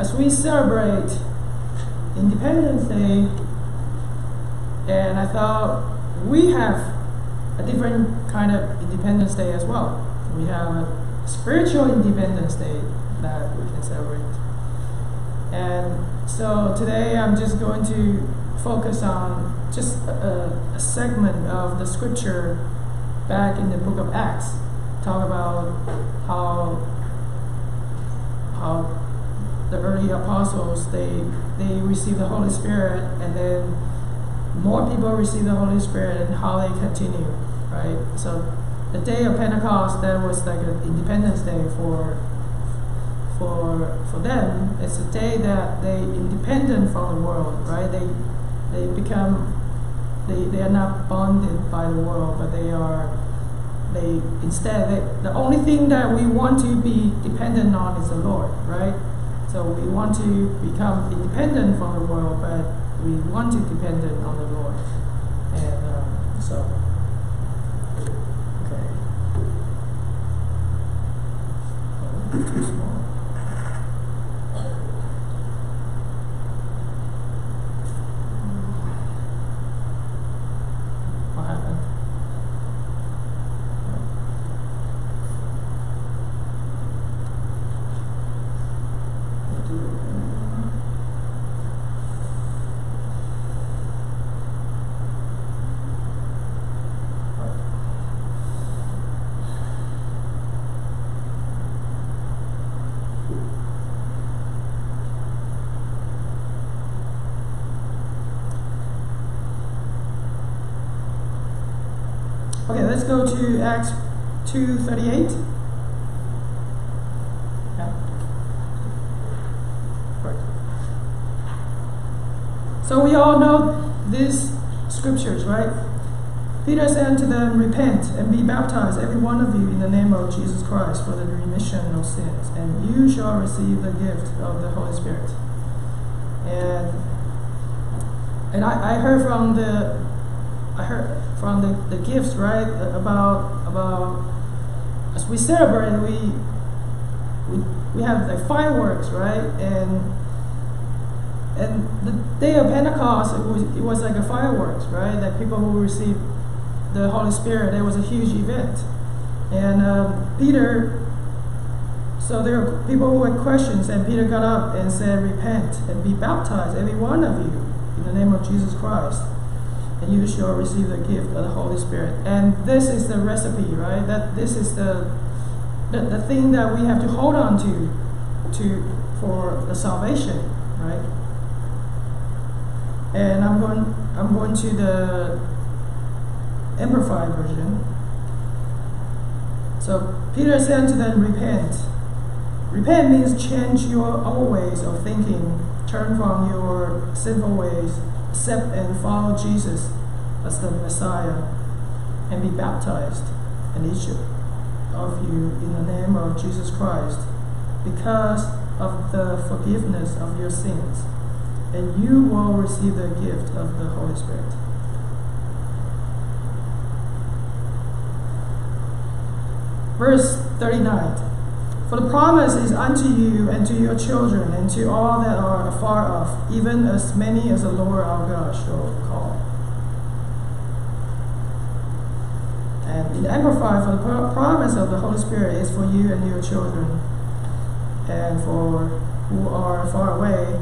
as we celebrate Independence Day, and I thought we have a different kind of Independence Day as well. We have a spiritual Independence Day that we can celebrate. And so today I'm just going to focus on just a, a segment of the scripture back in the book of Acts. Talk about how how the early apostles they they received the Holy Spirit and then more people received the Holy Spirit and how they continue, right? So the day of Pentecost that was like an Independence Day for for for them. It's a day that they independent from the world, right? They they become they, they are not bonded by the world, but they are they instead they, the only thing that we want to be dependent on is the Lord, right? So we want to become independent from the world, but we want to dependent on the Lord, and um, so okay. Oh, too small. What happened? Okay, let's go to Acts 2.38. Yeah. Right. So we all know these scriptures, right? Peter said to them, Repent and be baptized, every one of you, in the name of Jesus Christ, for the remission of sins, and you shall receive the gift of the Holy Spirit. And and I, I heard from the I heard from the, the gifts, right, about about as we celebrate, we we we have like fireworks, right, and and the day of Pentecost, it was it was like a fireworks, right, that people who received the Holy Spirit, it was a huge event, and um, Peter. So there were people who had questions, and Peter got up and said, "Repent and be baptized, every one of you, in the name of Jesus Christ." And you shall receive the gift of the Holy Spirit. And this is the recipe, right? That this is the, the the thing that we have to hold on to to for the salvation, right? And I'm going I'm going to the Amplified version. So Peter said to them, Repent. Repent means change your old ways of thinking, turn from your sinful ways, accept and follow Jesus as the Messiah, and be baptized, and each of you in the name of Jesus Christ, because of the forgiveness of your sins, and you will receive the gift of the Holy Spirit. Verse 39. For the promise is unto you and to your children and to all that are afar off, even as many as the Lord our God shall call. And in Amplified, for the promise of the Holy Spirit is for you and your children, and for who are far away,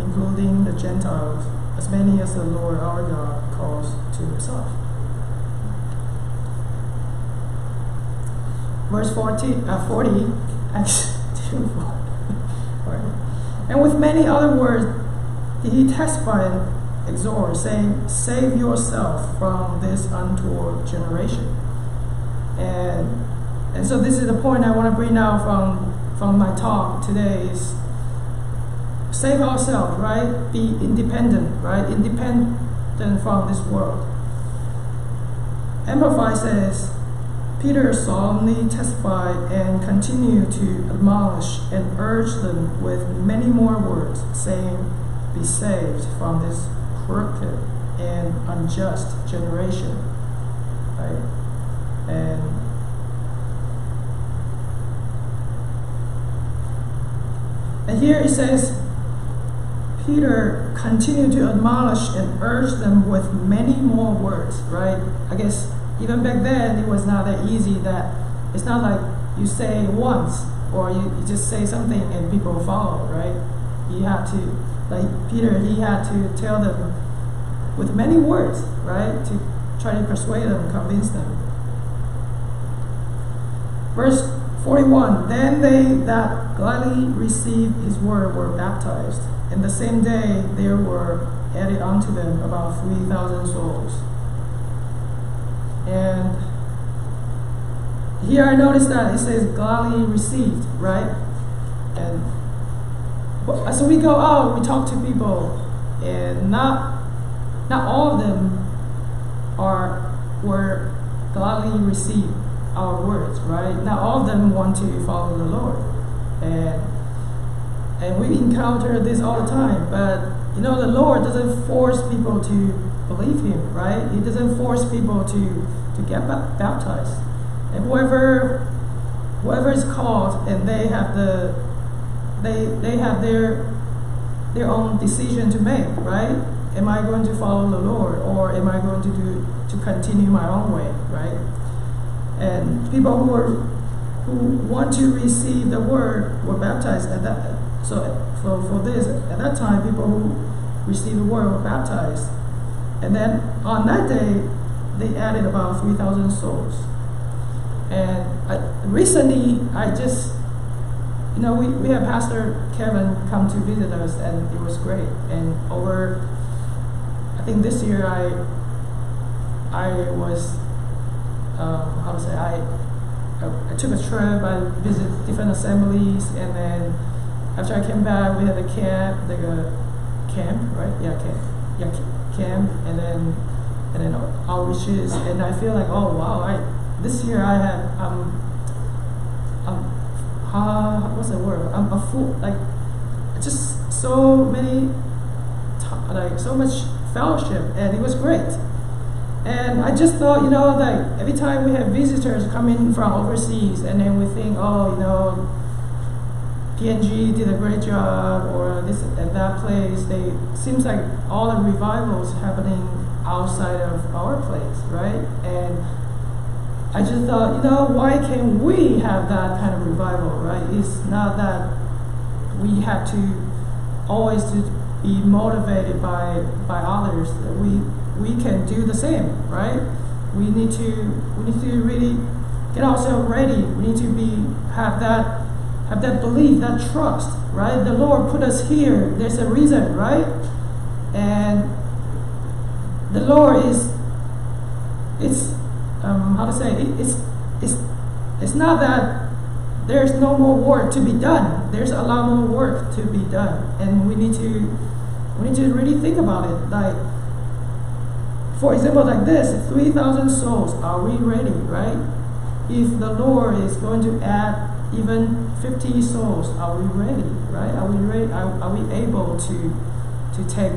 including the Gentiles, as many as the Lord our God calls to himself. Verse 40, uh, 40 2 And with many other words he testify and exhort, saying, Save yourself from this untoward generation. And and so this is the point I want to bring out from from my talk today is save ourselves, right? Be independent, right? Independent from this world. Amplify says, Peter solemnly testified and continued to admonish and urge them with many more words, saying, Be saved from this crooked and unjust generation. Right? And And here it says, Peter continued to admonish and urge them with many more words, right? I guess even back then it was not that easy that it's not like you say once or you, you just say something and people follow, right? You had to, like Peter, he had to tell them with many words, right? To try to persuade them, convince them. Verse 41 Then they that gladly received his word were baptized, and the same day there were added unto them about 3,000 souls. And here I noticed that it says gladly received, right? And as we go out, we talk to people, and not not all of them are were gladly received our words, right? Not all of them want to follow the Lord, and and we encounter this all the time. But you know, the Lord doesn't force people to believe Him, right? He doesn't force people to to get baptized. And whoever whoever is called and they have the they they have their their own decision to make, right? Am I going to follow the Lord or am I going to do to continue my own way, right? And people who are who want to receive the word were baptized at that so for, for this at that time people who received the word were baptized. And then on that day they added about three thousand souls. And I, recently, I just, you know, we, we had Pastor Kevin come to visit us, and it was great. And over, I think this year, I, I was, um, how to say, I, I, I took a trip. I visited different assemblies, and then after I came back, we had a camp, like a camp, right? Yeah, camp, yeah, camp, and then and then outreaches, and I feel like, oh wow, I this year I had um um uh, what's the word? I'm a fool, like just so many like so much fellowship and it was great. And I just thought, you know, like every time we have visitors coming from overseas and then we think, oh, you know, PNG did a great job or this and that place, they seems like all the revivals happening outside of our place, right? And I just thought, you know, why can't we have that kind of revival, right? It's not that we have to always to be motivated by by others. We we can do the same, right? We need to we need to really get ourselves ready. We need to be have that have that belief, that trust, right? The Lord put us here. There's a reason, right? And the Lord is it's um, how to say it, it's it's it's not that there's no more work to be done. There's a lot more work to be done, and we need to we need to really think about it. Like for example, like this, three thousand souls. Are we ready? Right? If the Lord is going to add even 50 souls, are we ready? Right? Are we ready? Are, are we able to to take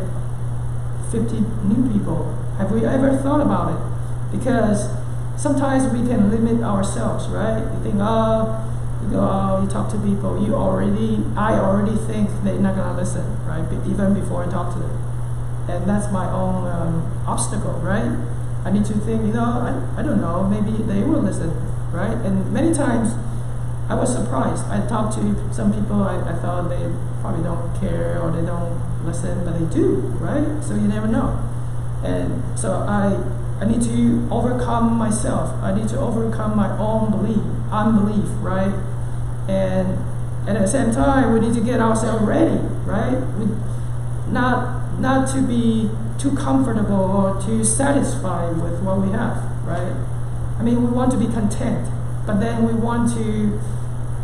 50 new people? Have we ever thought about it? Because sometimes we can limit ourselves, right? You think, oh, you go, oh, you talk to people, you already, I already think they're not gonna listen, right? Even before I talk to them, and that's my own um, obstacle, right? I need to think, you know, I, I don't know, maybe they will listen, right? And many times, I was surprised. I talked to some people, I, I thought they probably don't care or they don't listen, but they do, right? So you never know. And so I I need to overcome myself. I need to overcome my own belief, unbelief, right? And, and at the same time, we need to get ourselves ready, right? We, not, not to be too comfortable or too satisfied with what we have, right? I mean, we want to be content, but then we want to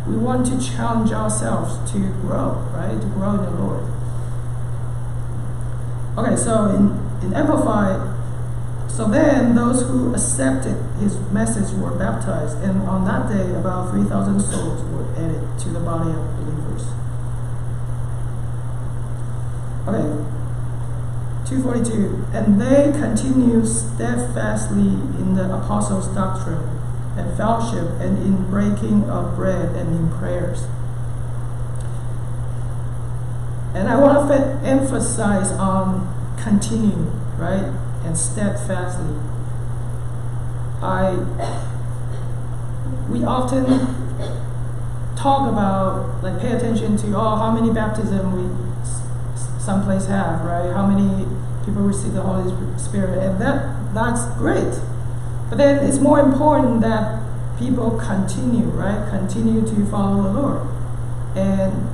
we want to challenge ourselves to grow, right? To grow in the Lord. Okay, so in, in Amplified, so then those who accepted his message were baptized, and on that day about 3,000 souls were added to the body of believers. Okay, 242. And they continued steadfastly in the apostles' doctrine and fellowship and in breaking of bread and in prayers. And I want to emphasize on continue, right? And steadfastly. I we often talk about like pay attention to oh how many baptism we someplace have, right? How many people receive the Holy Spirit, and that that's great. But then it's more important that people continue, right? Continue to follow the Lord. And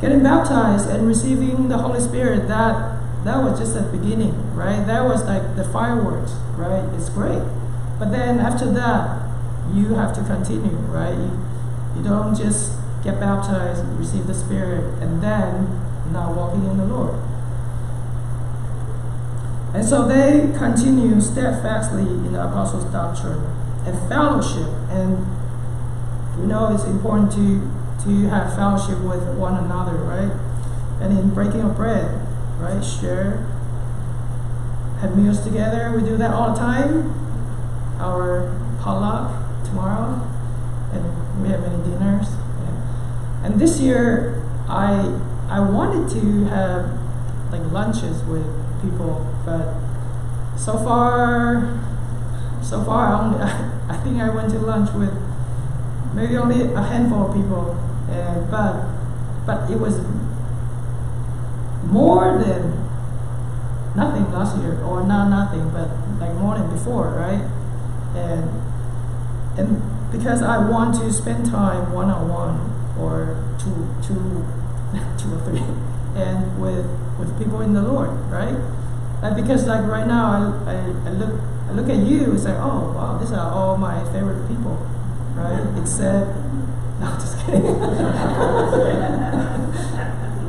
getting baptized and receiving the Holy Spirit, that that was just the beginning, right? That was like the fireworks, right? It's great. But then after that, you have to continue, right? You, you don't just get baptized, and receive the Spirit, and then not walking in the Lord. And so they continue steadfastly in the apostles' doctrine and fellowship. And we know it's important to, to have fellowship with one another, right? And in breaking of bread, right? Share, have meals together. We do that all the time. Our potluck tomorrow, and we have many dinners. And this year, I I wanted to have like lunches with people, but so far, so far, I, only, I think I went to lunch with maybe only a handful of people, but but it was more than nothing last year, or not nothing, but like more than before, right? And and because I want to spend time one on one or two two two or three, and with with people in the Lord, right? And because like right now, I, I, I look I look at you, and say, oh wow, these are all my favorite people, right? Except, no, just kidding.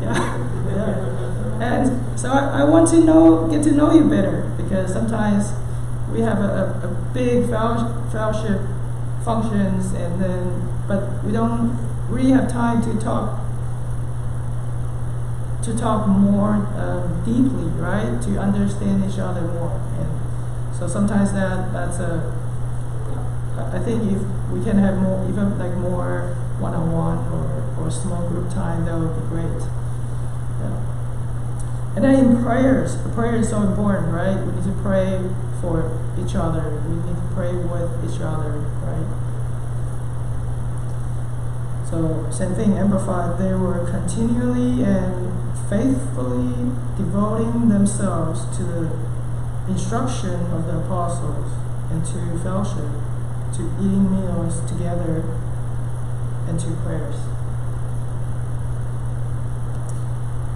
yeah, yeah. And so I, I want to know, get to know you better because sometimes we have a, a, a big fellowship functions and then, but we don't really have time to talk to talk more um, deeply, right? To understand each other more. And so sometimes that that's a. I think if we can have more, even like more one-on-one or, or small group time, that would be great. Yeah. And then in prayers, prayer is so important, right? We need to pray for each other. We need to pray with each other, right? So same thing, amplified. They were continually and faithfully devoting themselves to the instruction of the apostles and to fellowship, to eating meals together, and to prayers.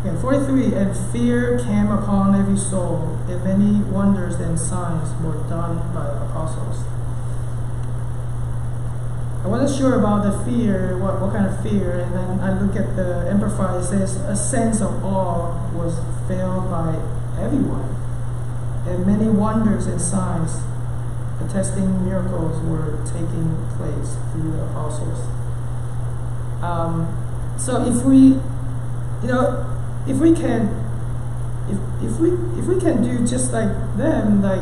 And 43, and fear came upon every soul, and many wonders and signs were done by the apostles. I wasn't sure about the fear, what, what kind of fear, and then I look at the Amplified, it says, a sense of awe was felt by everyone, and many wonders and signs, attesting miracles were taking place through the apostles. Um, so if we, you know, if we can, if, if we if we can do just like them, like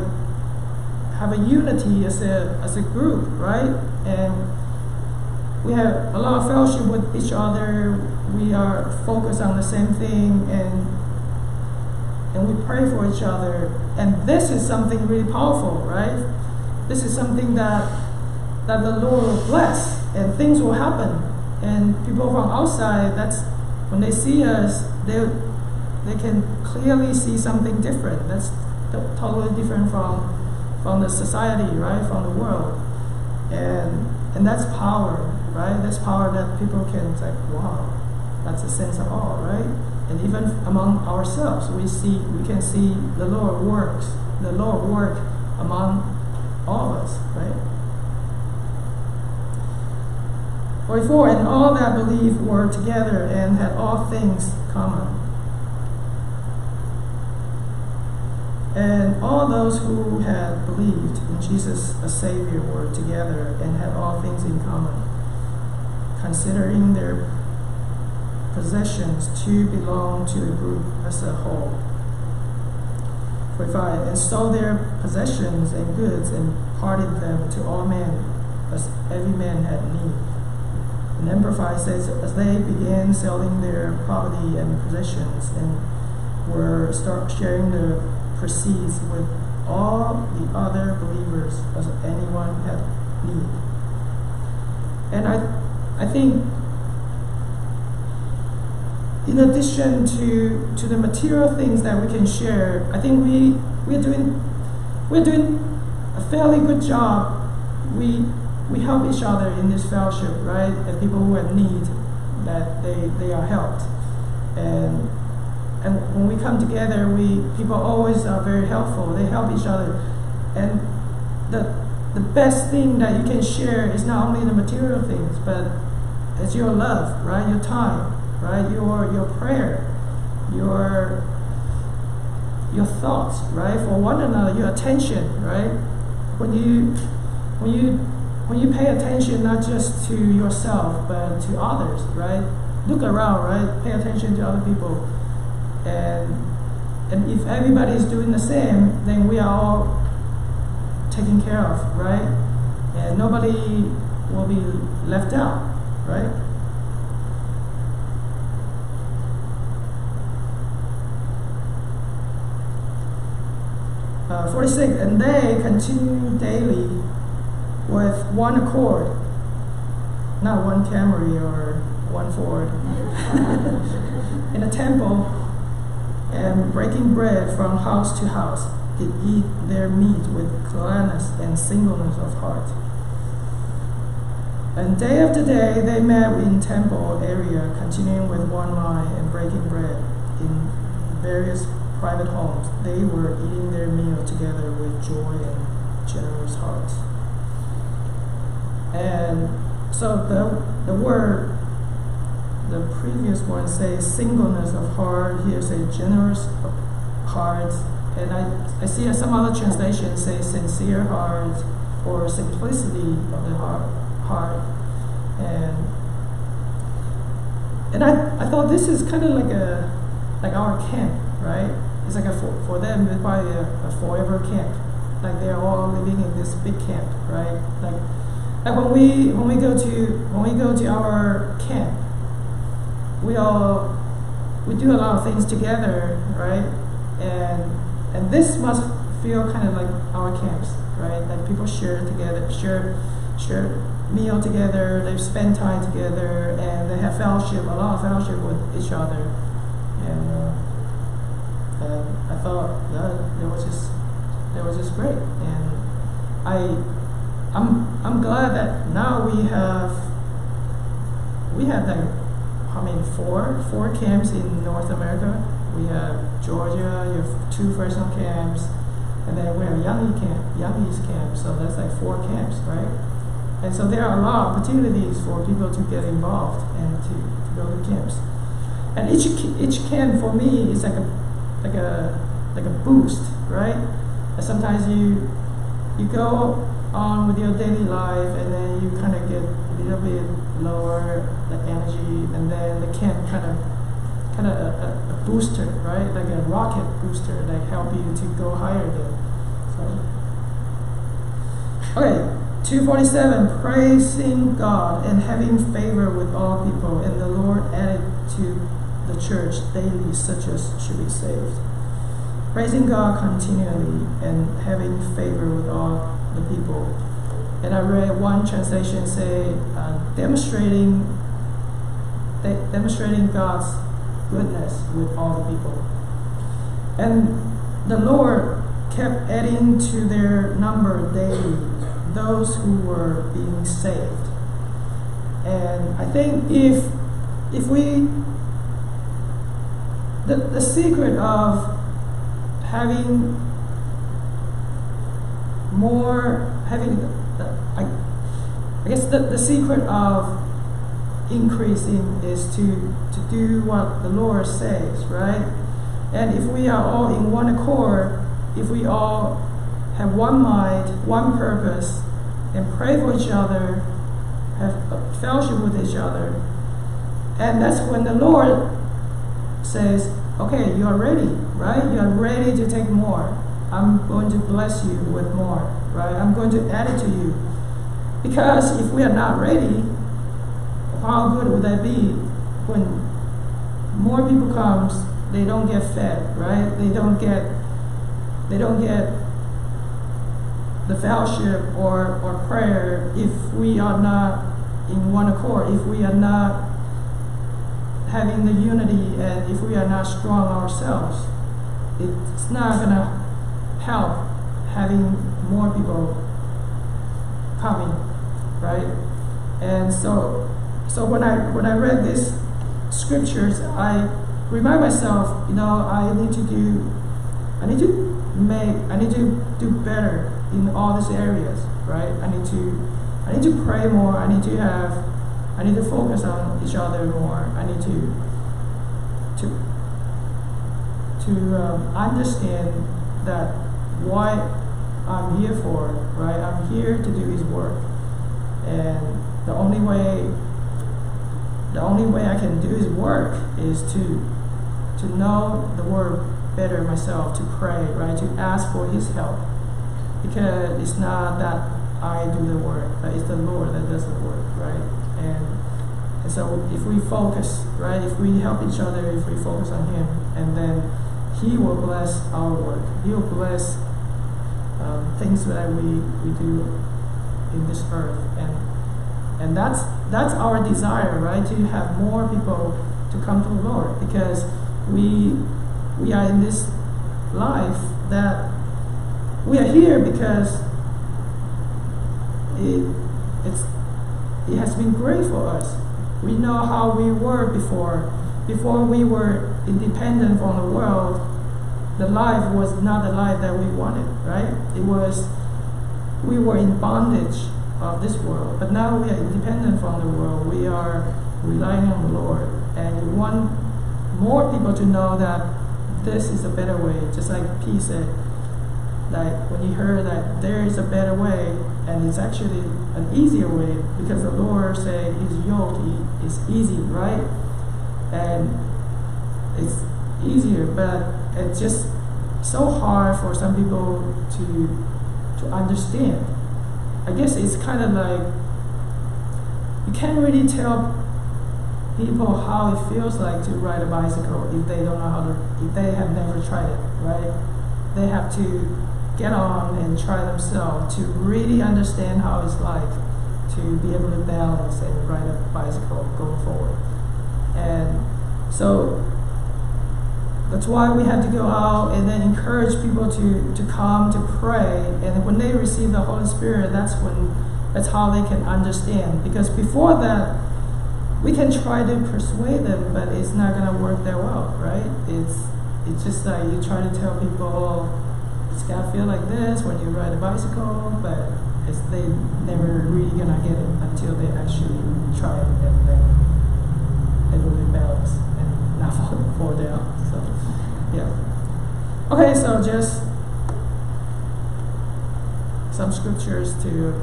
have a unity as a as a group, right, and we have a lot of fellowship with each other. We are focused on the same thing, and and we pray for each other. And this is something really powerful, right? This is something that that the Lord will bless, and things will happen. And people from outside, that's when they see us, they they can clearly see something different. That's totally different from from the society, right? From the world, and and that's power right? That's power that people can say, wow, that's a sense of awe, right? And even among ourselves, we see, we can see the Lord works, the Lord work among all of us, right? 44, and all that believed were together and had all things common. And all those who had believed in Jesus as Savior were together and had all things in common considering their possessions to belong to the group as a whole. 45. And sold their possessions and goods and parted them to all men, as every man had need. And Amplified says, as they began selling their property and possessions and were start sharing the proceeds with all the other believers as anyone had need. And I, I think in addition to, to the material things that we can share, I think we, we're doing, we're doing a fairly good job. We, we help each other in this fellowship, right? The people who have need, that they, they are helped. And, and when we come together, we, people always are very helpful. They help each other. And the, the best thing that you can share is not only the material things, but it's your love, right? Your time, right? Your your prayer, your your thoughts, right? For one another, your attention, right? When you when you when you pay attention not just to yourself but to others, right? Look around, right? Pay attention to other people, and and if everybody is doing the same, then we are all taken care of, right? And nobody will be left out, right? Uh, 46, and they continue daily with one accord, not one Camry or one Ford, in a temple and breaking bread from house to house. They eat their meat with gladness and singleness of heart. And day after day they met in temple area, continuing with one mind and breaking bread in various private homes, they were eating their meal together with joy and generous hearts. And so the, the word, the previous one says singleness of heart, here say generous hearts. And I, I see some other translations say sincere heart or simplicity of the heart. And and I, I thought this is kind of like a like our camp, right? it's like a for, for them it's probably a, a forever camp. Like they're all living in this big camp, right? Like like when we when we go to when we go to our camp, we all we do a lot of things together, right? And and this must feel kind of like our camps, right? Like people share together, share share meal together, they spend time together, and they have fellowship, a lot of fellowship with each other. And uh, and I thought that it was just it was just great. And I I'm I'm glad that now we have we have like I mean four four camps in North America. We have Georgia, you have two Fresno camps, and then we have Young camp, Young camp. So that's like four camps, right? And so there are a lot of opportunities for people to get involved and to, to go to camps. And each each camp for me is like a like a like a boost, right? And sometimes you you go on with your daily life and then you kind of get a little bit lower the energy and then the camp kind of kind of a, a, a, booster, right? Like a rocket booster that help you to go higher there. So okay. 247 praising God and having favor with all people and the Lord added to the church daily, such as should be saved. Praising God continually and having favor with all the people. And I read one translation say, uh, demonstrating de- demonstrating God's goodness with all the people. And the Lord kept adding to their number daily those who were being saved. And I think if if we the, the secret of having more, having, I, I guess the, the secret of increasing is to, to do what the Lord says, right? And if we are all in one accord, if we all have one mind, one purpose, and pray for each other, have fellowship with each other, and that's when the Lord says, okay, you are ready, right? You are ready to take more. I'm going to bless you with more, right? I'm going to add it to you. Because if we are not ready, how good would that be when more people comes, they don't get fed, right? They don't get, they don't get the fellowship or, or prayer if we are not in one accord, if we are not having the unity and if we are not strong ourselves. It's not gonna help having more people coming, right? And so, so when I when I read these scriptures, I remind myself, you know, I need to do, I need to make, I need to do better in all these areas, right? I need to, I need to pray more. I need to have, I need to focus on each other more. I need to, to, to um, understand that what I'm here for, right? I'm here to do His work, and the only way, the only way I can do His work is to, to know the Word better myself, to pray, right? To ask for His help, because it's not that I do the work, but it's the Lord that does the work, right? And and so if we focus, right, if we help each other, if we focus on Him, and then He will bless our work. He will bless um, things that we, we do in this earth. And and that's that's our desire, right? To have more people to come to the Lord because we we are in this life that we are here because it it's it has been great for us. We know how we were before. Before we were independent from the world, the life was not the life that we wanted, right? It was we were in bondage of this world. But now we are independent from the world. We are relying on the Lord. And we want more people to know that this is a better way. Just like P said, like when he heard that there is a better way, and it's actually an easier way because the Lord said his yoke is easy, right? And it's easier, but it's just so hard for some people to to understand. I guess it's kind of like you can't really tell people how it feels like to ride a bicycle if they don't know how to, if they have never tried it, right? They have to get on and try themselves to really understand how it's like to be able to balance and ride a bicycle going forward. And so that's why we had to go out and then encourage people to, to come to pray. And when they receive the Holy Spirit, that's when that's how they can understand. Because before that, we can try to persuade them, but it's not gonna work that well, right? It's it's just like you try to tell people, it's gotta feel like this when you ride a bicycle, but it's they never really gonna get it until they actually try it and then it will balance and not fall, fall down. So yeah. Okay, so just some scriptures to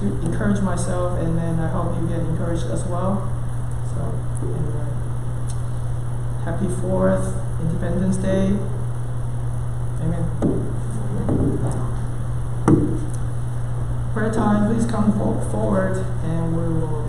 to encourage myself, and then I hope you get encouraged as well. So, anyway, happy Fourth Independence Day. Amen. Prayer time, please come forward, and we will.